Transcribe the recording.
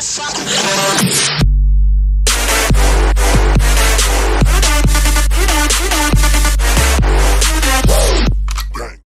motherfucker.